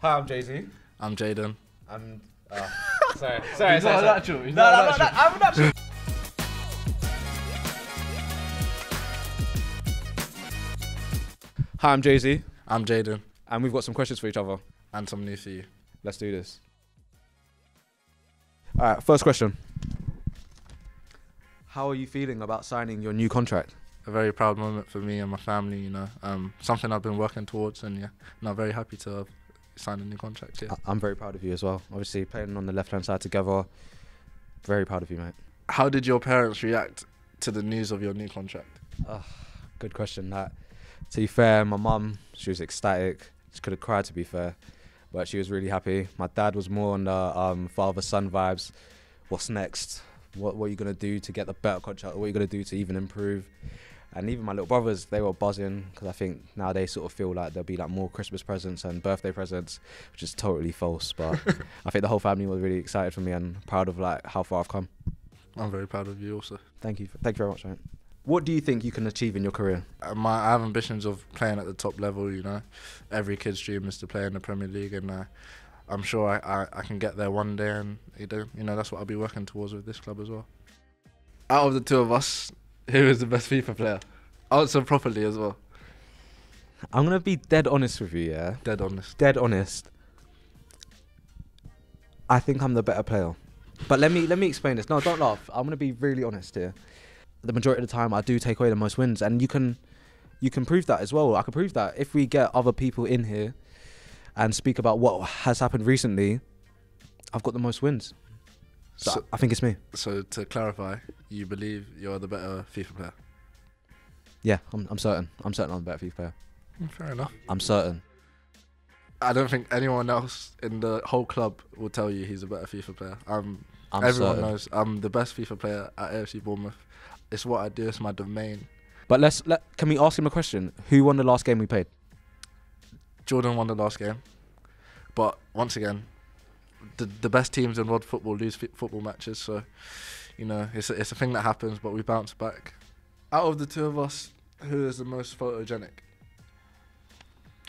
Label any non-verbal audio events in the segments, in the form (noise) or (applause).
Hi, I'm Jay Z. I'm Jaidon. I'm. Uh, (laughs) sorry, sorry, He's sorry. not sorry. natural, he's no, not no, no, natural. no, I'm natural. Hi, I'm Jay Z, I'm Jaidon. and we've got some questions for each other. And some news for you. Let's do this. All right, first question. How are you feeling about signing your new contract? A very proud moment for me and my family, you know. Um, something I've been working towards, and yeah, and I'm very happy to have signed the contract. Yeah. I- I'm very proud of you as well. Obviously, playing on the left hand side together. Very proud of you, mate. How did your parents react to the news of your new contract? Good question. That, to be fair, my mum, she was ecstatic. She could have cried, to be fair, but she was really happy. My dad was more on the um, father son vibes. What's next? What, what are you going to do to get the better contract? What are you going to do to even improve? And even my little brothers, they were buzzing because I think now they sort of feel like there'll be like more Christmas presents and birthday presents, which is totally false. But (laughs) I think the whole family was really excited for me and proud of like how far I've come. I'm very proud of you also. Thank you. Thank you very much, mate. What do you think you can achieve in your career? Uh, My, I have ambitions of playing at the top level, you know. Every kid's dream is to play in the Premier League, and uh, I'm sure I, I, I can get there one day, and you know, you know that's what I'll be working towards with this club as well. Out of the two of us, who is the best FIFA player? Answer properly as well. I'm gonna be dead honest with you, yeah. Dead honest. Dead honest. I think I'm the better player. But let me let me explain this. No, don't laugh. I'm gonna be really honest here. The majority of the time I do take away the most wins and you can you can prove that as well. I can prove that if we get other people in here and speak about what has happened recently, I've got the most wins. So, So, I think it's me. so to clarify, you believe you're the better FIFA player? Yeah, I'm, I'm certain. I'm certain I'm the better FIFA player. Mm, Fair enough. I'm certain. I don't think anyone else in the whole club will tell you he's a better FIFA player. Um, I'm everyone certain. knows I'm the best FIFA player at AFC Bournemouth. It's what I do. It's my domain. But let's let can we ask him a question? Who won the last game we played? Jordan won the last game, but once again, the the best teams in world football lose fi- football matches. So, you know, it's a, it's a thing that happens, but we bounce back. Out of the two of us, who is the most photogenic?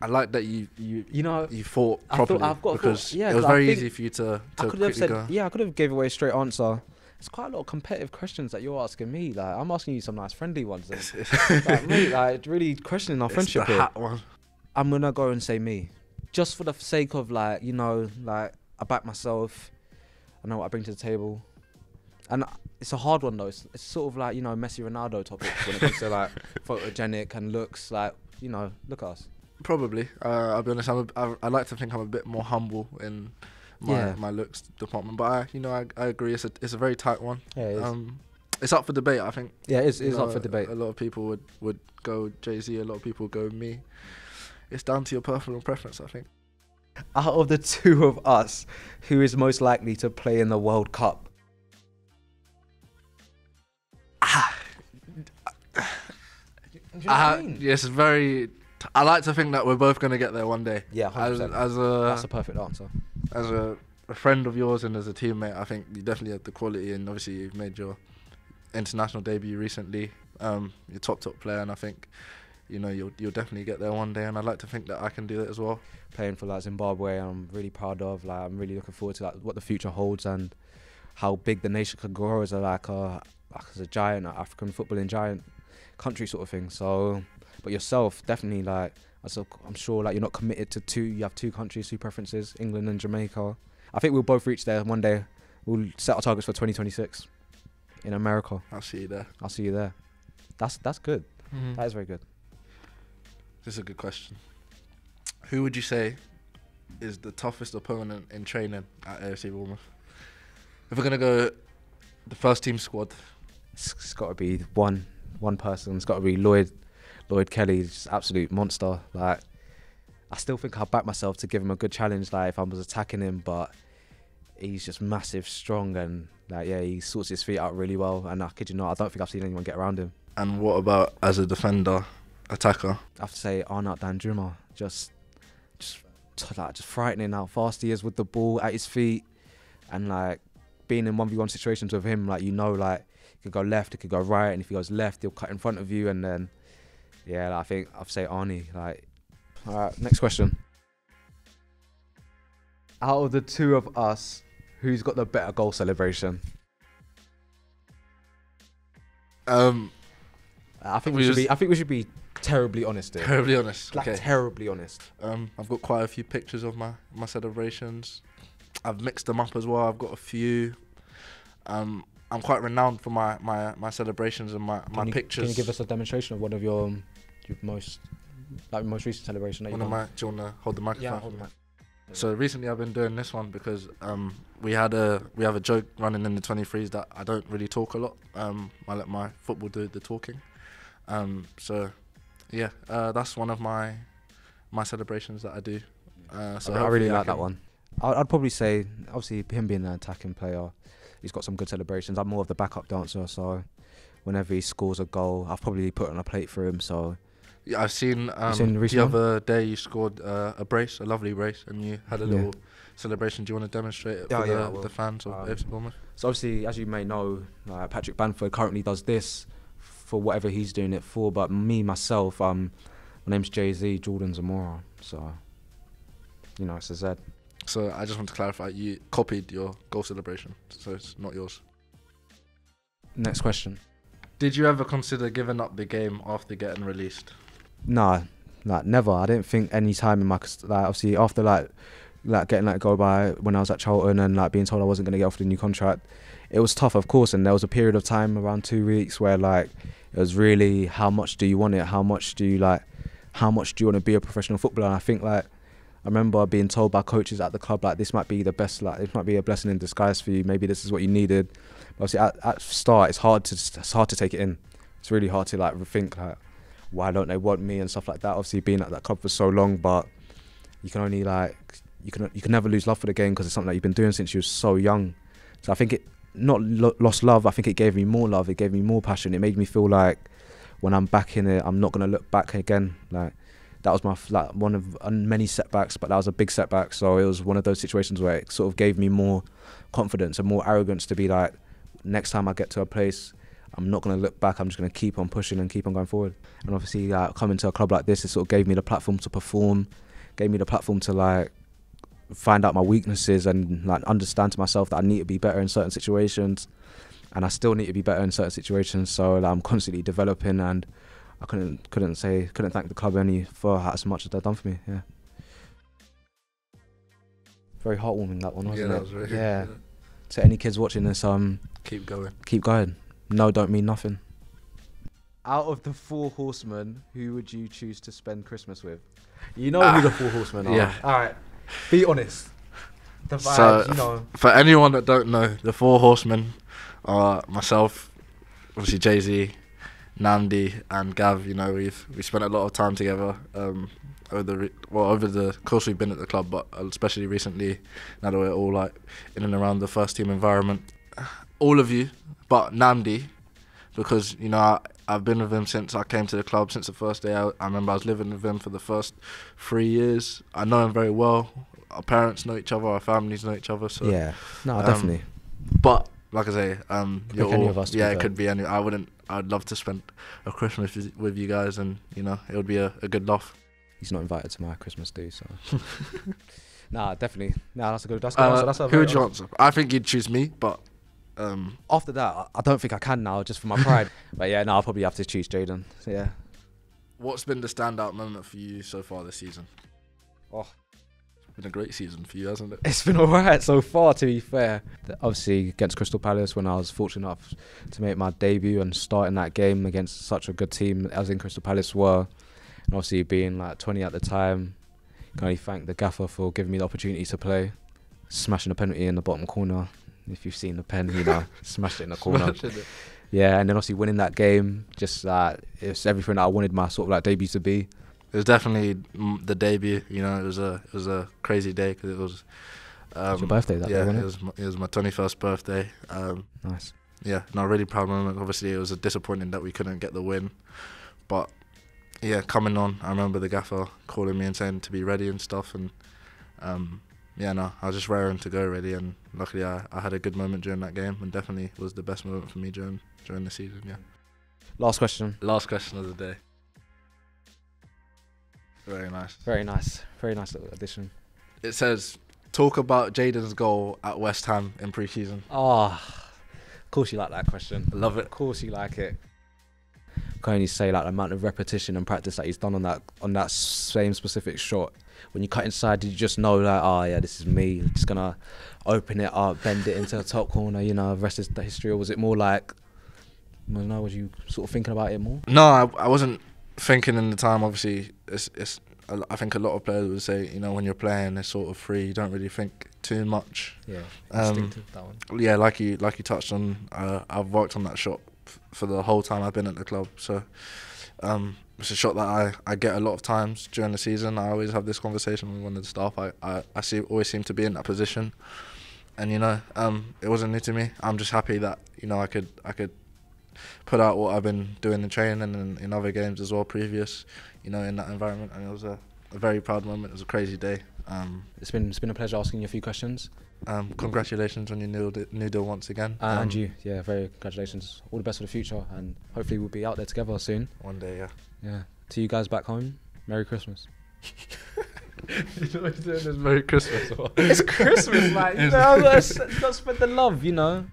I like that you you You know, you thought I thought- properly I've got a thought, because yeah, it was I very easy for you to I to could have said go. yeah. I could have gave away a straight answer. It's quite a lot of competitive questions that you're asking me. Like I'm asking you some nice friendly ones. It's, it's, like, mate, like (laughs) really questioning our it's friendship here. hat one. I'm gonna go and say me, just for the sake of like you know like I back myself. I know what I bring to the table, and it's a hard one though. It's, it's sort of like you know Messi Ronaldo topic (laughs) when it comes to like photogenic and looks. Like you know, look at us. Probably. Uh, I'll be honest. I'm a, I, I like to think I'm a bit more humble in my Yeah. my looks department, but I, you know, I, I agree. It's a it's a very tight one. Yeah, it is. Um, it's up for debate. I think. yeah, it's, it's know, up for debate. A lot of people would would go Jay Z. A lot of people go me. It's down to your personal preference. I think. Out of the two of us, who is most likely to play in the World Cup? I, yes, it's very. I like to think that we're both gonna get there one day. Yeah, As 100%. as That's a a perfect answer. as a, a friend of yours and as a teammate, I think you definitely have the quality, and obviously you've made your international debut recently. Um, you're top top player, and I think you know you'll you'll definitely get there one day. And I'd like to think that I can do that as well. Playing for like Zimbabwe, I'm really proud of. Like, I'm really looking forward to like what the future holds and how big the nation could grow as a like a like as a giant, an African footballing giant country sort of thing. So, but yourself definitely like. So I'm sure like you're not committed to two. You have two countries, two preferences, England and Jamaica. I think we'll both reach there one day. We'll set our targets for 2026 in America. I'll see you there. I'll see you there. That's that's good. Mm-hmm. That is very good. This is a good question. Who would you say is the toughest opponent in training at AFC Bournemouth? If we're gonna go the first team squad, It's, it's got to be one one person. It's got to be Lloyd Lloyd Kelly, just absolute monster. Like I still think I'll back myself to give him a good challenge. Like if I was attacking him, but he's just massive, strong, and like yeah, he sorts his feet out really well. And I kid you not, I don't think I've seen anyone get around him. and what about as a defender, attacker? I have to say Arnaut Danjuma, just just like just frightening how fast he is with the ball at his feet, and like being in one v one situations with him, like you know, like he could go left, he could go right, and if he goes left, he'll cut in front of you, and then yeah, like, I think I'd say Arnie. Like, all right, next question. Out of the two of us, who's got the better goal celebration? Um, I think we, We should just- be. I think we should be terribly honest here. terribly honest. Like okay. terribly honest. Um, I've got quite a few pictures of my my celebrations. I've mixed them up as well. I've got a few. Um, I'm quite renowned for my my, my celebrations and my, my you, pictures. Can you give us a demonstration of one of your, um, your most, like most recent celebration? That one of my? Do you wanna hold the microphone? Yeah, hold the mic. So recently I've been doing this one because um, we had a we have a joke running in the 23s that I don't really talk a lot. Um, I let my football do the talking. Um, so yeah, uh, that's one of my my celebrations that I do. Uh, so I, really like that one. I'd, I'd probably say, obviously, him being an attacking player, he's got some good celebrations. I'm more of the backup dancer, so whenever he scores a goal, I've probably put on a plate for him. So Yeah, I've seen um, seen the the other day you scored uh, a brace, a lovely brace, and you had a Yeah. little celebration. Do you want to demonstrate it Yeah, for yeah, the, the fans of Um? So obviously, as you may know, like Patrick Bamford currently does this for whatever he's doing it for. But me myself, um, my name's Jay Z, Jordan Zemura. So, you know, it's a Z. So I just want to clarify, you copied your goal celebration, so it's not yours. Next question. Did you ever consider giving up the game after getting released? Nah, like never. I didn't think any time in my cus- like obviously after like like getting let go by when I was at Charlton and like being told I wasn't gonna get offered a new contract. It was tough, of course, and there was a period of time around two weeks where like it was really how much do you want it? How much do you like? How much do you want to be a professional footballer? And I think like I remember being told by coaches at the club like this might be the best, like this might be a blessing in disguise for you. Maybe this is what you needed. But obviously at, at start, it's hard to it's hard to take it in. It's really hard to like think like why don't they want me and stuff like that. Obviously being at that club for so long, but you can only like you can you can never lose love for the game because it's something that you've been doing since you were so young. So I think it not lo- lost love. I think it gave me more love. It gave me more passion. It made me feel like when I'm back in it, I'm not gonna look back again. Like that was my like one of uh, many setbacks, but that was a big setback. So it was one of those situations where it sort of gave me more confidence and more arrogance to be like, next time I get to a place, I'm not gonna look back. I'm just gonna keep on pushing and keep on going forward. And obviously, like, coming to a club like this, it sort of gave me the platform to perform, gave me the platform to like find out my weaknesses and like understand to myself that I need to be better in certain situations, and I still need to be better in certain situations. So like, I'm constantly developing, and I couldn't couldn't say couldn't thank the club any for as much as they've done for me. Yeah. Very heartwarming that one, wasn't yeah, it? that was really yeah. To any kids watching this, um, Keep going. keep going. No, don't mean nothing. Out of the four horsemen, who would you choose to spend Christmas with? You know who the four horsemen are. yeah. All right. Be honest. The vibes, So- you know. For anyone that don't know, the four horsemen are myself, obviously Jay Z, Nnamdi, and Gav. You know, we've we spent a lot of time together. Um, over the re- well over the course we've been at the club, but especially recently, now that we're all like in and around the first team environment. All of you, but Nnamdi, because you know I've been with him since I came to the club since the first day. I, I remember I was living with him for the first three years. I know him very well. Our parents know each other. Our families know each other. So yeah. No, um, definitely. but like I say, um, pick any all- of us, yeah, it could be any. I wouldn't. I'd love to spend a Christmas with, you guys, and you know, it would be a, a good laugh. He's not invited to my Christmas do, so. (laughs) nah, definitely. Nah, that's a good. That's a good Uh. That's a who would you answer? I think you'd choose me, but um, After that, I- don't think I can now, just for my (laughs) pride. but yeah, no, I'll probably have to choose Jaidon. So, yeah. what's been the standout moment for you so far this season? Oh. It's been a great season for you, hasn't it? (laughs) It's been alright so far, to be fair. Obviously, against Crystal Palace, when I was fortunate enough to make my debut and start in that game against such a good team as in Crystal Palace were, and obviously being like 20 at the time, can only thank the gaffer for giving me the opportunity to play. Smashing a penalty in the bottom corner. If you've seen the pen, you know, (laughs) smashed it in the corner. Yeah, and then obviously winning that game, just uh, it's everything that I wanted my sort of like debut to be. It was definitely the debut. You know, it was a it was a crazy day because it was. Um, It was your birthday that yeah, day, wasn't it it? was my, it was my twenty first birthday. Um, Nice. yeah, no, really proud moment. Obviously, it was a disappointing that we couldn't get the win, but yeah, coming on, I remember the gaffer calling me and saying to be ready and stuff, and um, yeah, no, I was just raring to go really, and luckily I, I had a good moment during that game, and definitely was the best moment for me during during the season. Yeah. Last question. Last question of the day. Very nice. Very nice. Very nice little addition. It says, talk about Jaidon's goal at West Ham in pre-season. Oh, of course you like that question. Love it. Of course you like it. Can only say like the amount of repetition and practice that he's done on that on that same specific shot. When you cut inside, did you just know that? Oh yeah, this is me. Just gonna open it up, bend it into the top corner. You know, the rest is the history. Or was it more like, I don't know, was you sort of thinking about it more? No, I, I wasn't thinking in the time. Obviously, it's it's. I think a lot of players would say, you know, when you're playing, it's sort of free. You don't really think too much. Yeah, Um, instinctive that one. Yeah, like you like you touched on, uh, I've worked on that shot f- for the whole time I've been at the club. So um, it's a shot that I, I get a lot of times during the season. I always have this conversation with one of the staff. I, I, I see always seem to be in that position, and you know, um, it wasn't new to me. I'm just happy that you know I could I could put out what I've been doing in training and in, other games as well previous, you know, in that environment. And it was a, a very proud moment. It was a crazy day. Um, It's been it's been a pleasure asking you a few questions. Um, congratulations on your new, new deal once again. Uh, Um, and you, yeah, very congratulations. All the best for the future, and hopefully we'll be out there together soon. One day, yeah. Yeah. To you guys back home, Merry Christmas. (laughs) you know what he's doing? It's Merry Christmas. it's Christmas, man. You (laughs) know, let's, let's spread the love, you know.